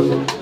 Música